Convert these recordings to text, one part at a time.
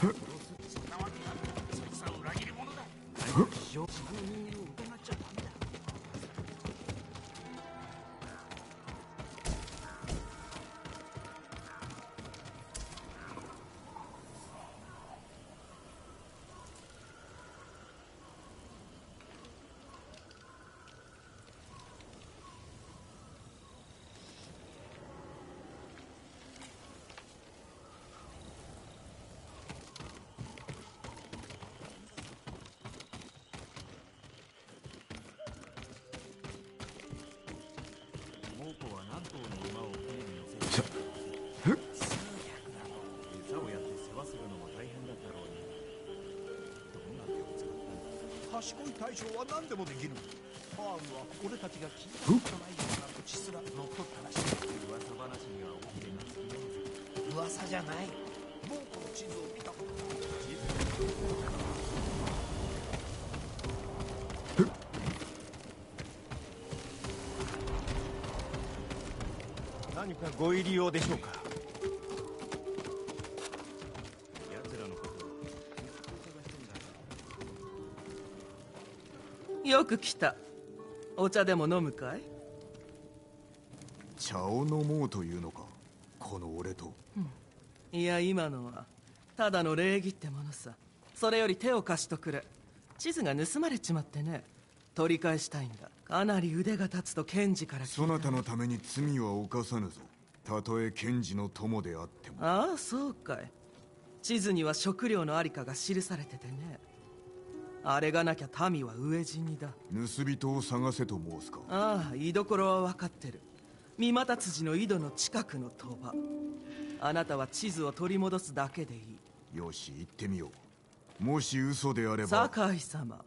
Huh? 賢い大将は何でもできる。ファームは俺たちが聞い。たことない。ような土地すら乗っ取ったらしい。噂話には大き噂じゃない。猛虎の地図を見たことがある何かご入り用でしょうかよく来た。お茶でも飲むかい？茶を飲もうというのか？この俺と。いや今のはただの礼儀ってものさ。それより手を貸しとくれ。地図が盗まれちまってね。取り返したいんだ。かなり腕が立つと検事からそなたのために罪は犯さぬぞ。たとえ検事の友であっても。ああそうかい。地図には食料のありかが記されててねあれがなきゃ民は飢え死にだ。盗人を探せと申すか。ああ居所は分かってる。三股辻の井戸の近くの賭場。あなたは地図を取り戻すだけでいい。よし行ってみよう。もし嘘であれば。酒井様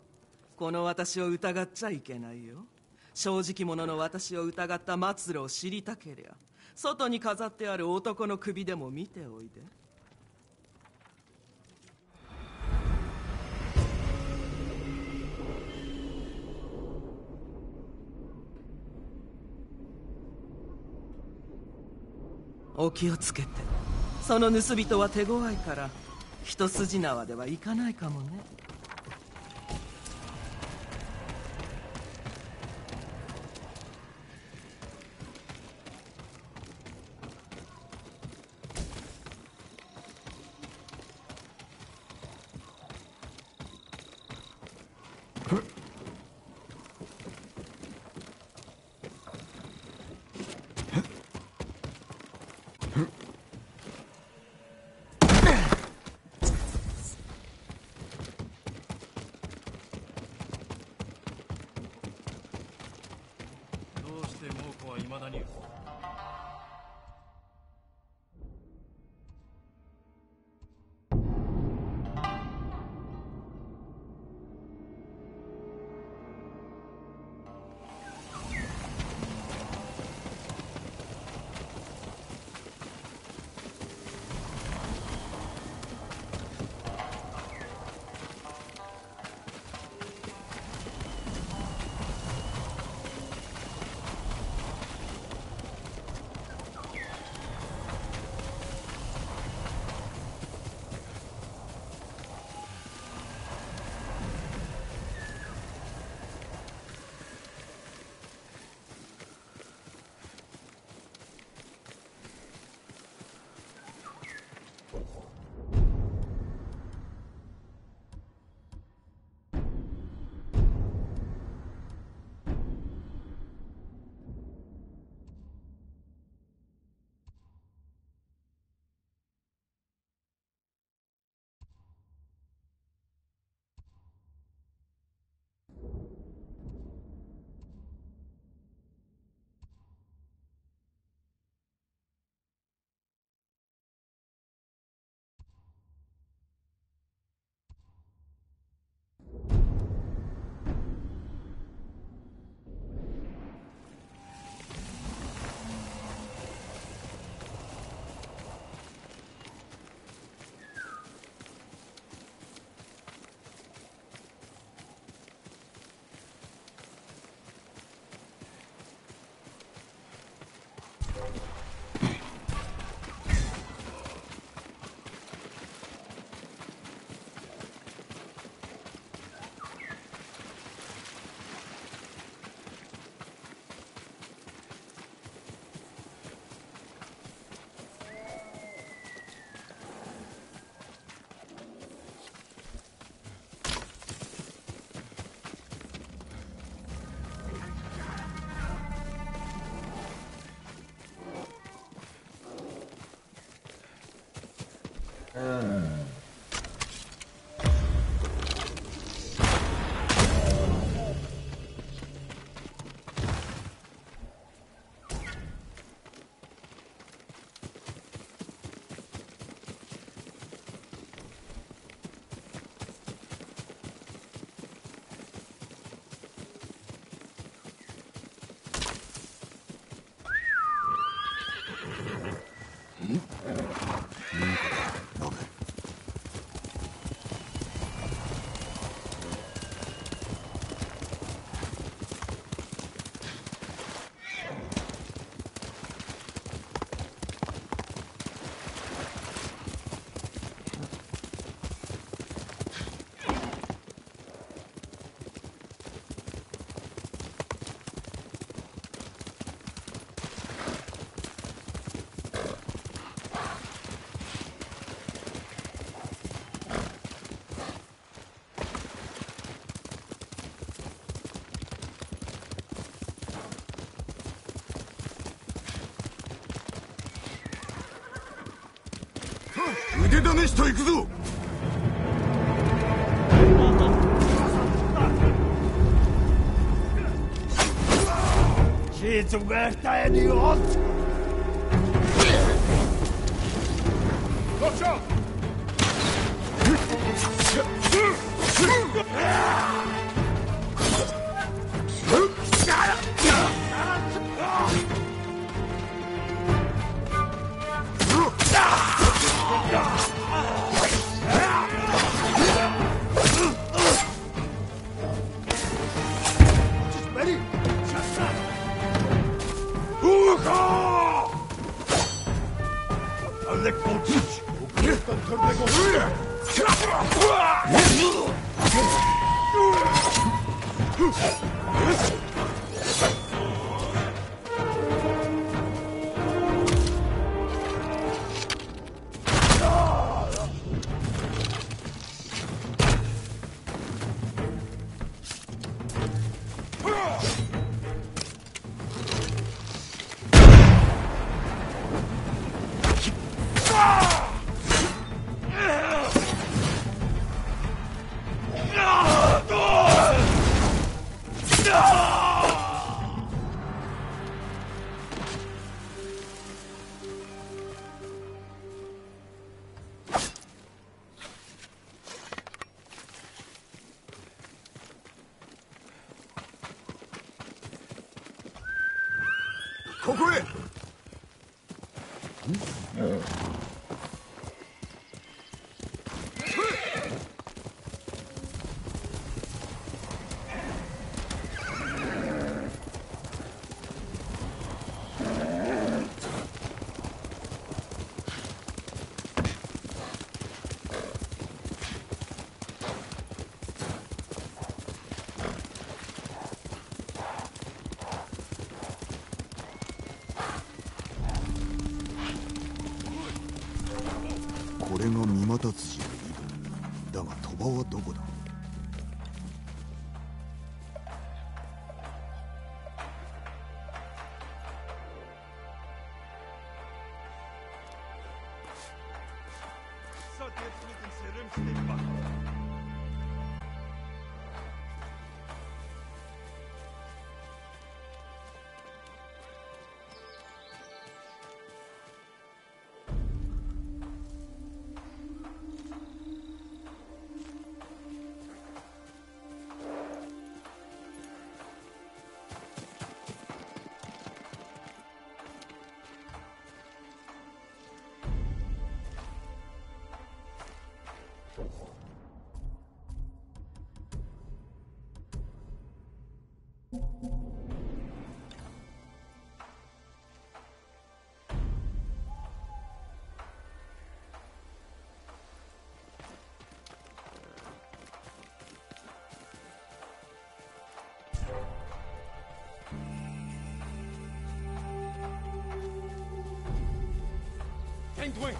この私を疑っちゃいけないよ。正直者の私を疑った末路を知りたけりゃ外に飾ってある男の首でも見ておいでお気をつけて。その盗人は手強いから一筋縄ではいかないかもねどうはいまだに。け試しといくぞ。シーツが二重によここへ。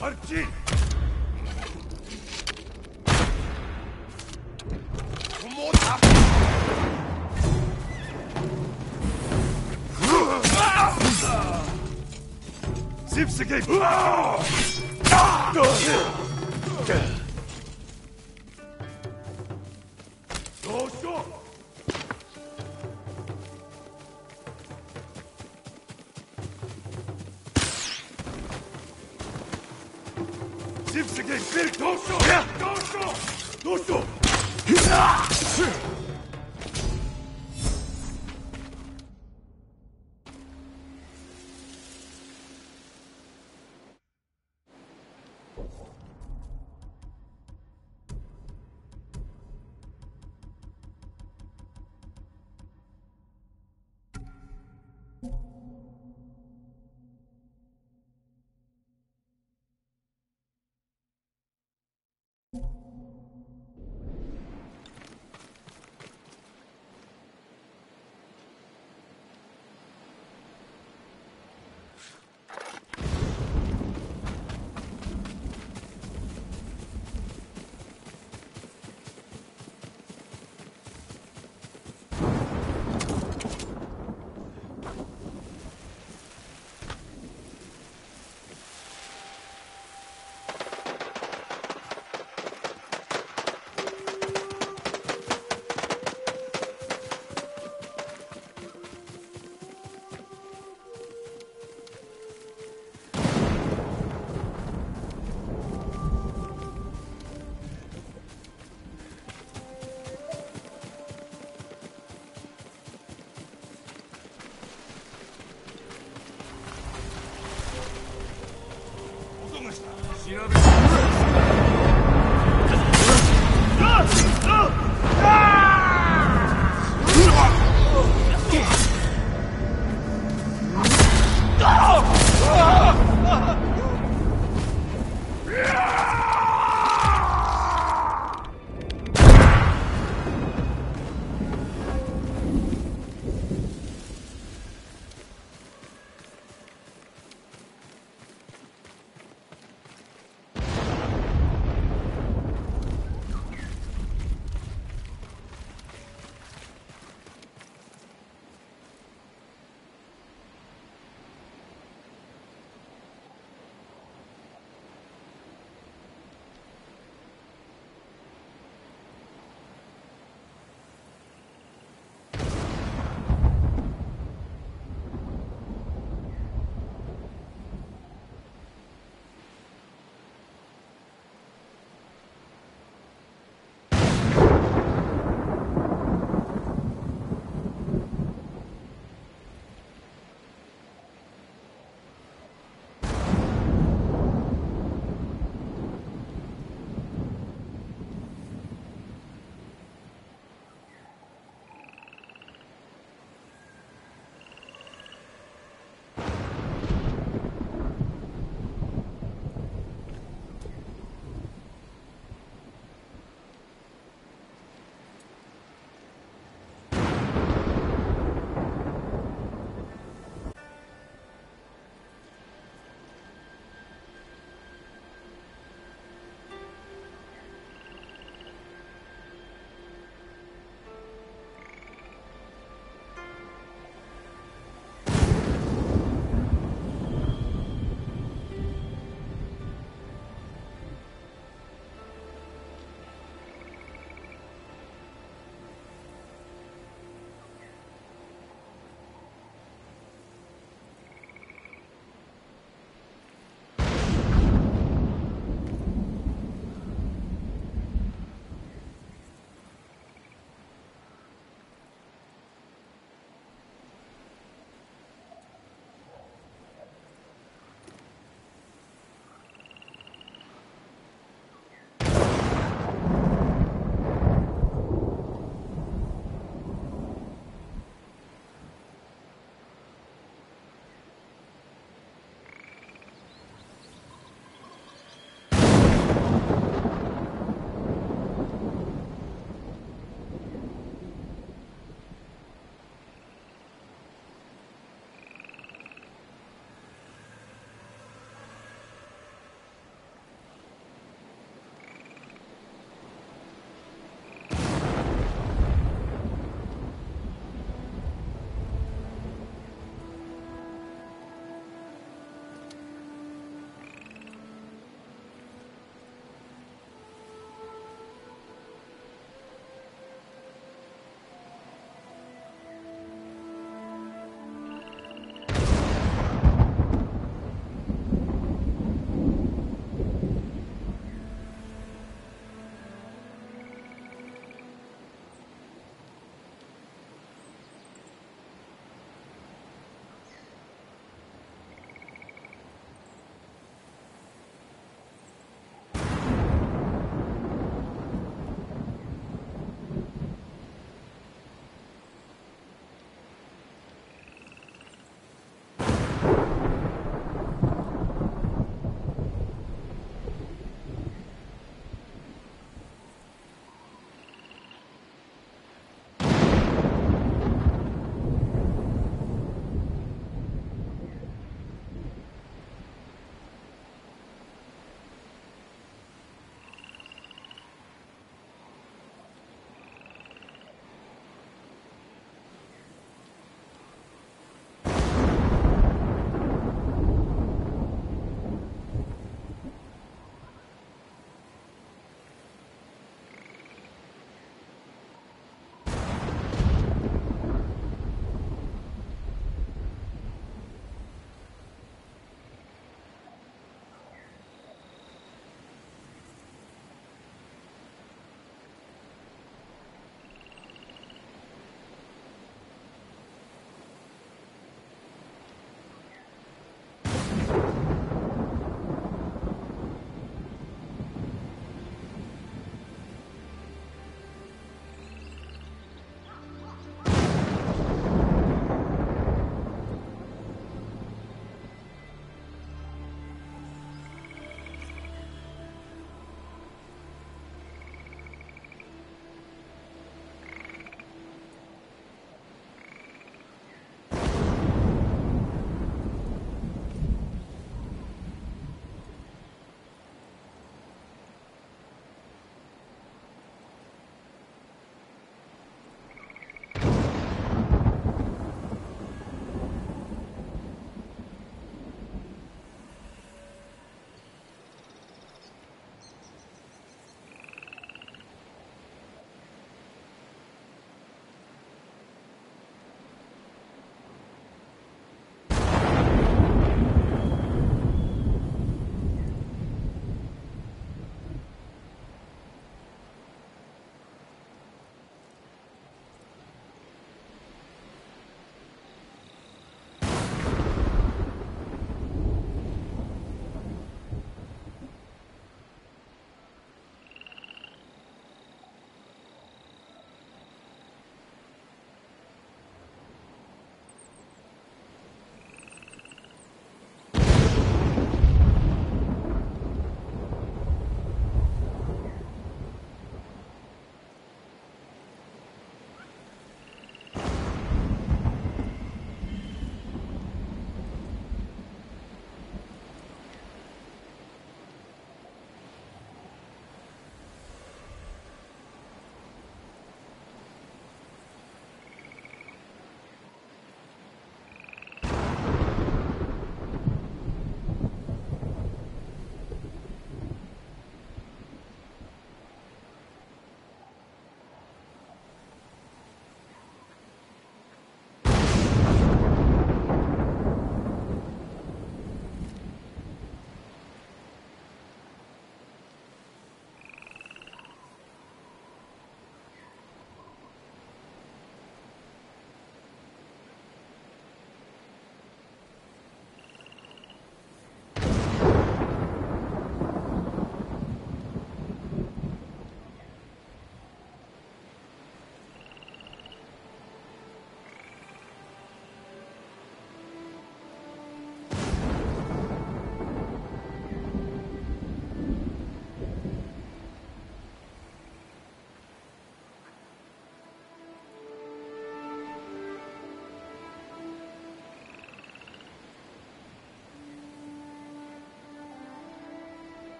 ア investigate. Ah! Ah! You know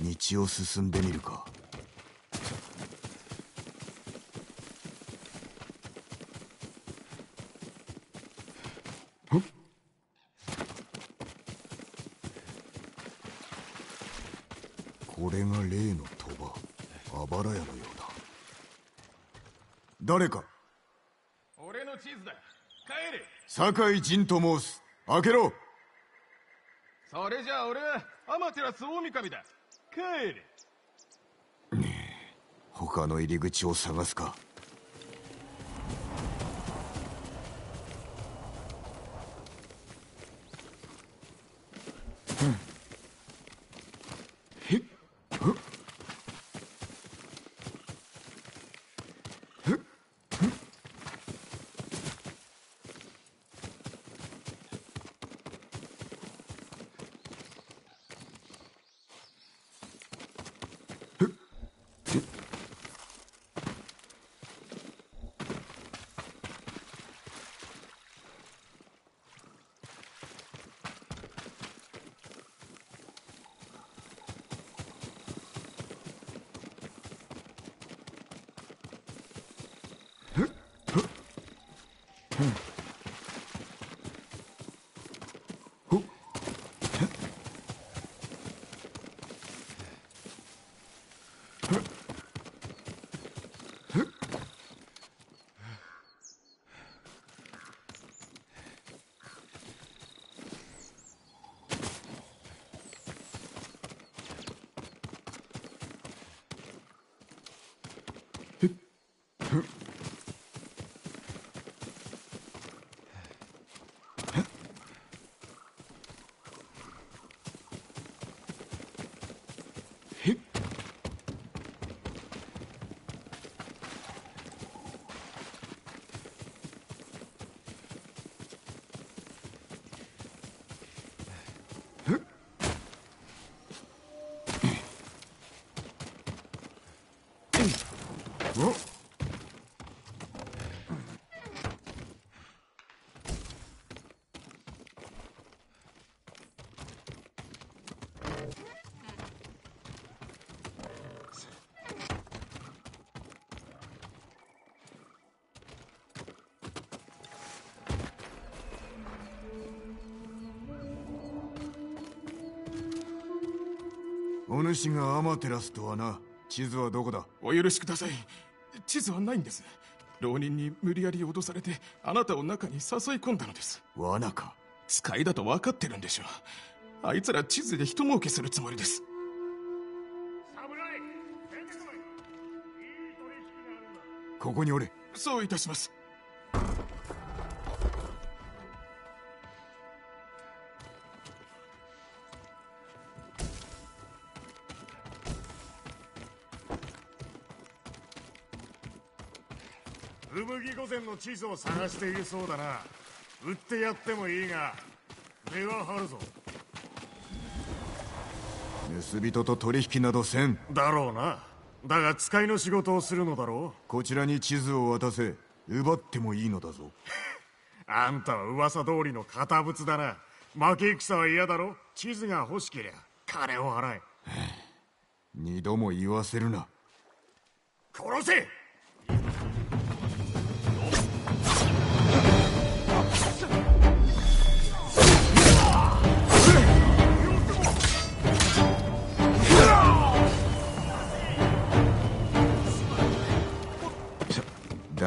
道を進んでみるか。これが例の鳥羽あばら屋のようだ。誰か？俺の地図だ。帰れ。酒井陣と申す。開けろ。それじゃあ俺はアマテラス大神だ他の入り口を探すか。お主がアマテラスとはな。地図はどこだ？お許しください。地図はないんです。浪人に無理やり脅されてあなたを中に誘い込んだのです。罠か？使いだと分かってるんでしょう。あいつら地図で一儲けするつもりです。ここにおれ。そういたしますの地図を探しているそうだな。売ってやってもいいが値は張るぞ。盗人と取引などせん。だろうな。だが使いの仕事をするのだろこちらに地図を渡せ。奪ってもいいのだぞ。う あんたは噂通りの堅物だな。負け戦は嫌だろ。地図が欲しけりゃ金を払え。二度も言わせるな。殺せ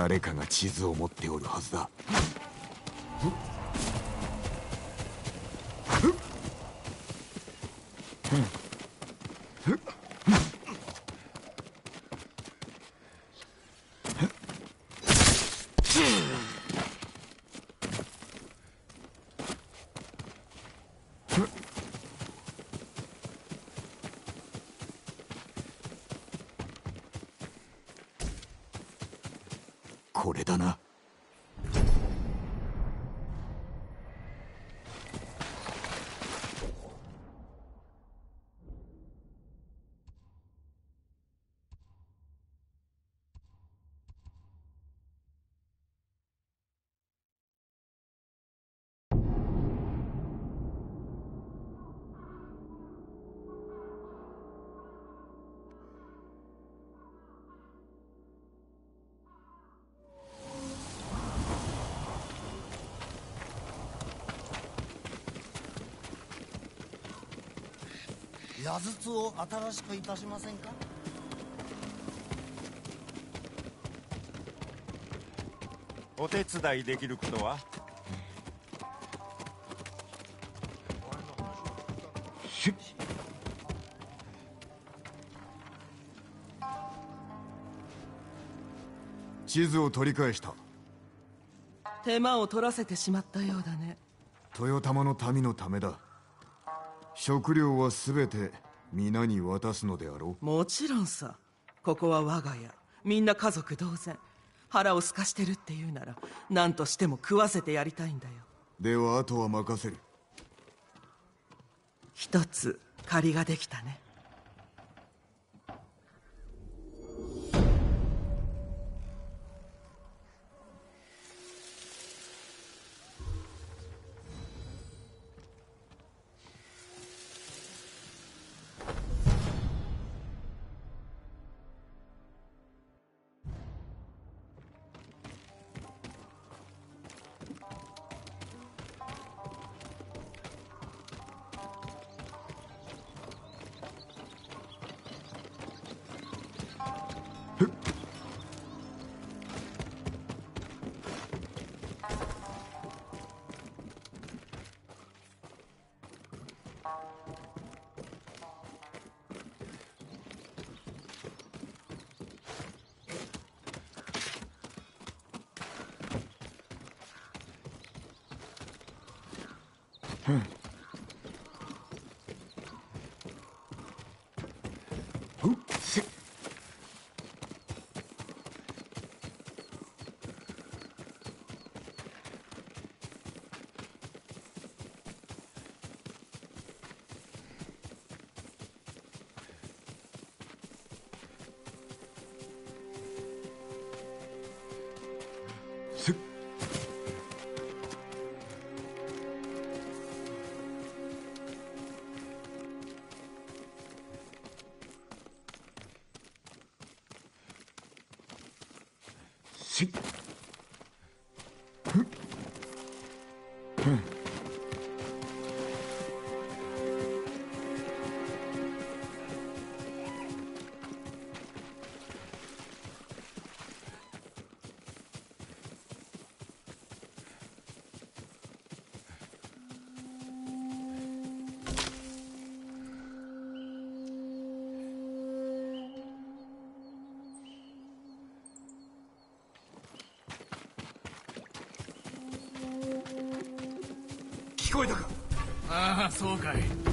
誰かが地図を持っておるはずだ。筒を新しくいたしませんか？お手伝いできることは？地図を取り返した。手間を取らせてしまったようだね。豊玉の民のためだ。食料は全て皆に渡すのであろもちろんさ。ここは我が家。みんな家族同然。腹を空かしてるって言うなら何としても食わせてやりたいんだよ。うではあとは任せる。一つ借りができたねこえたか。ああそうかい。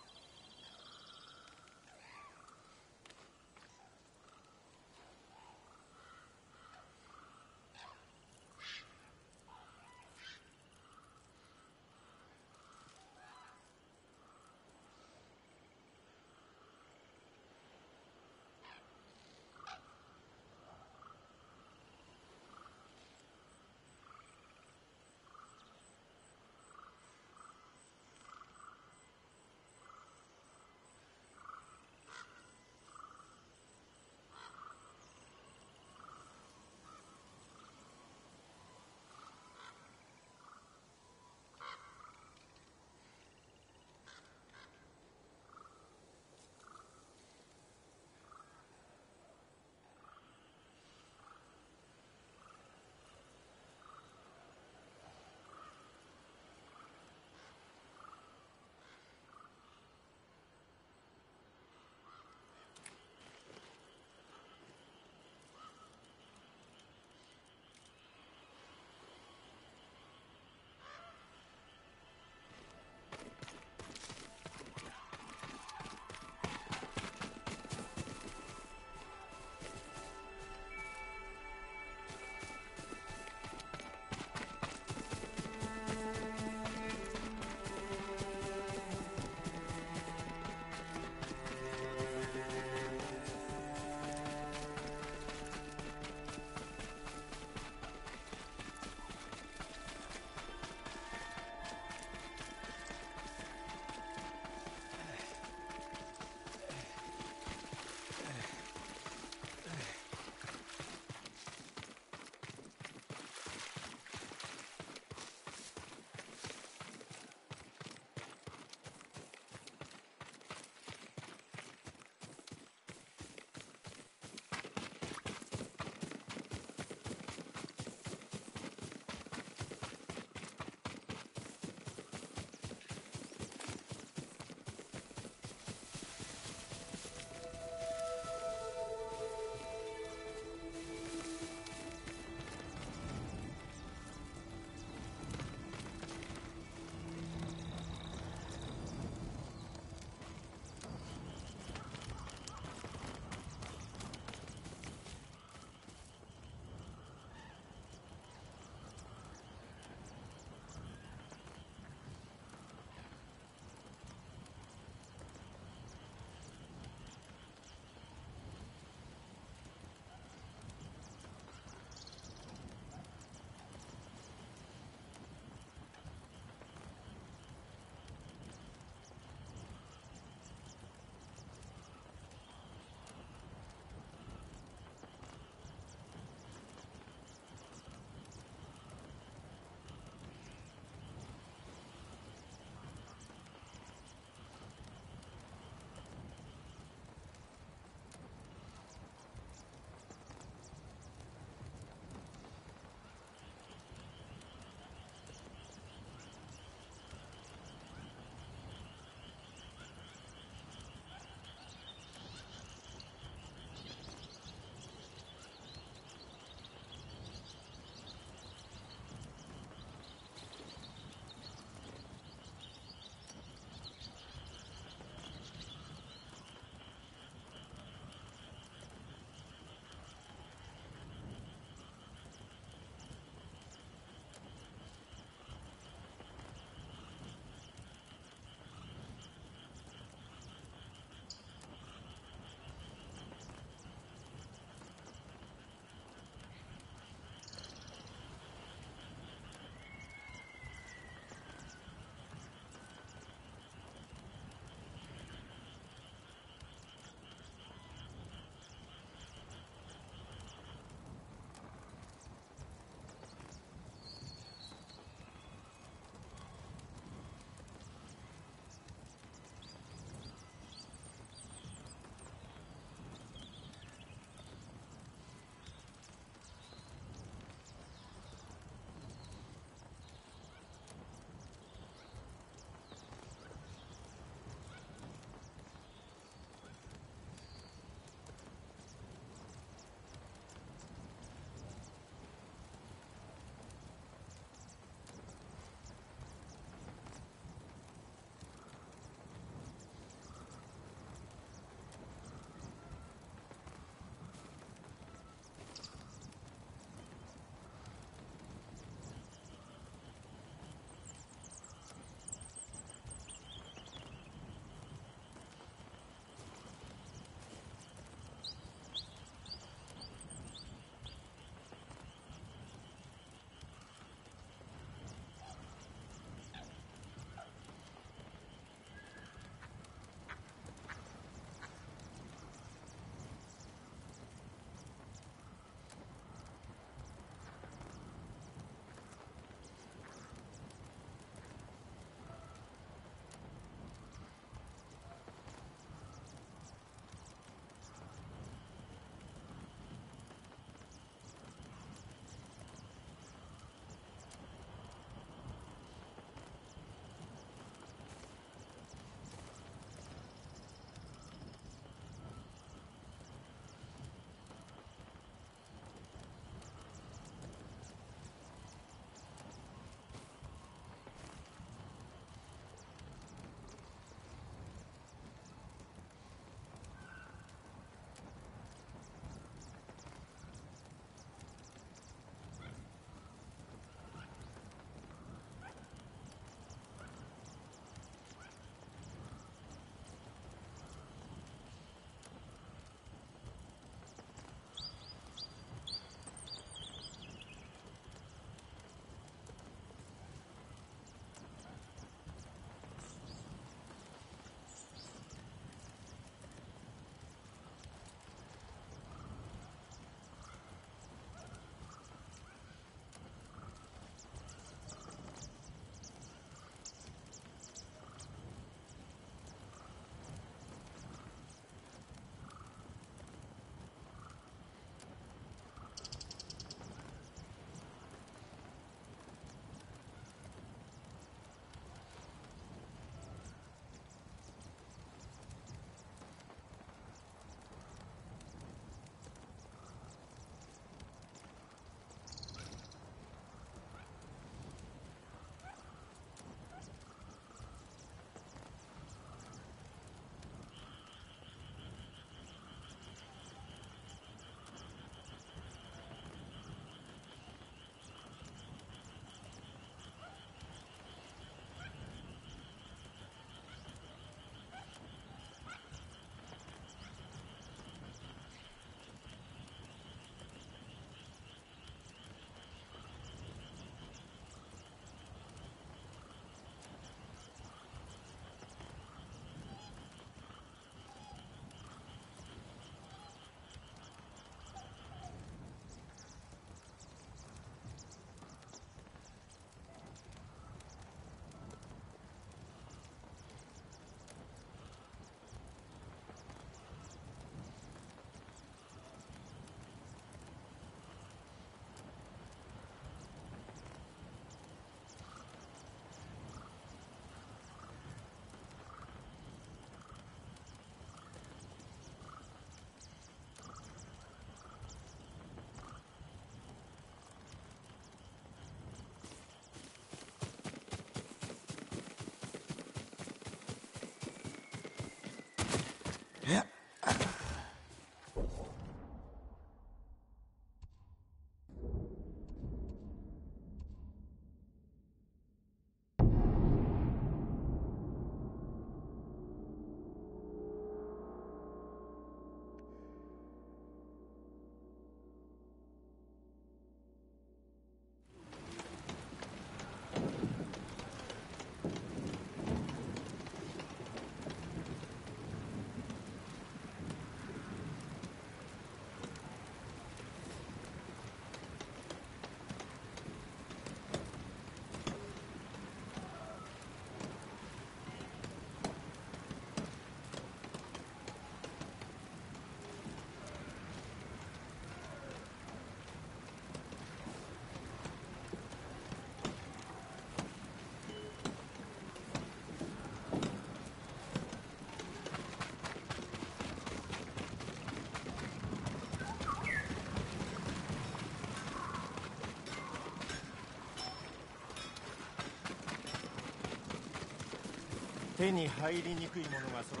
手に入りにくいものが揃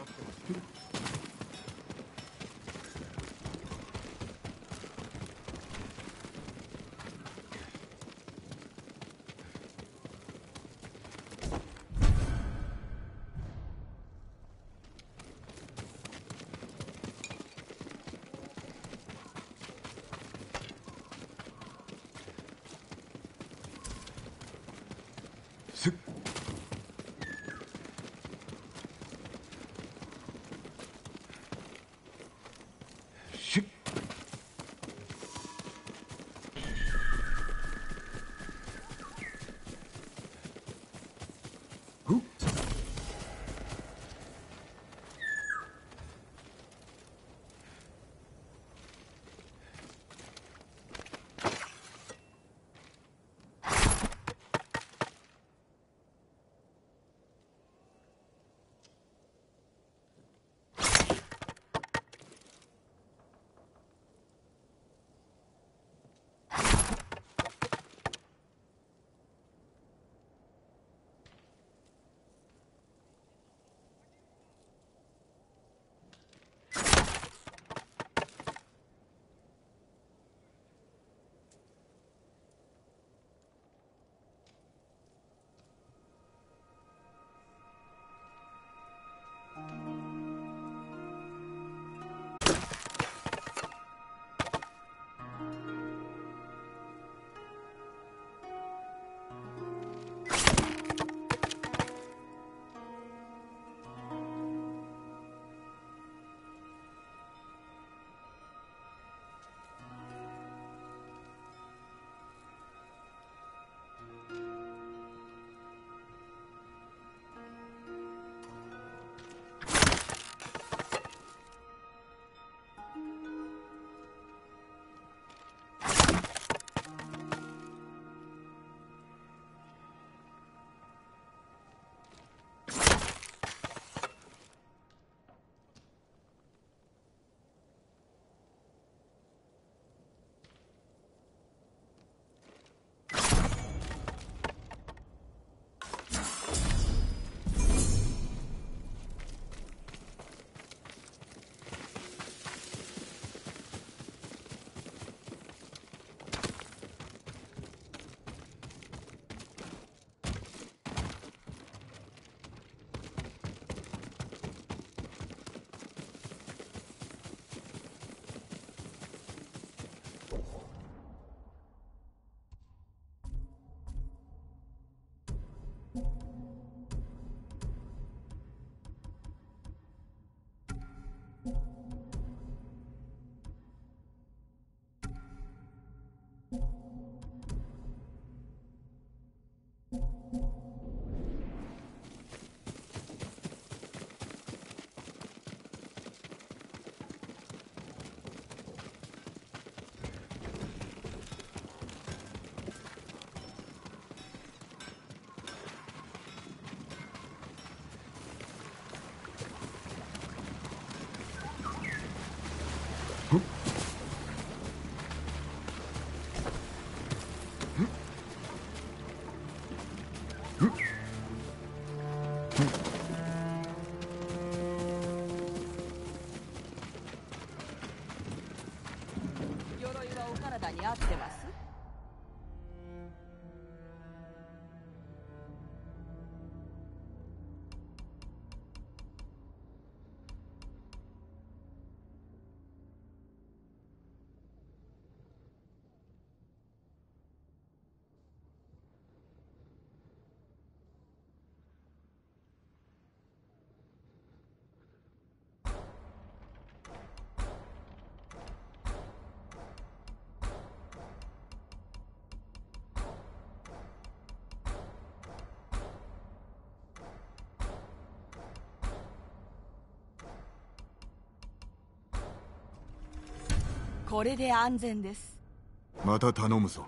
これで安全です。また頼むぞ。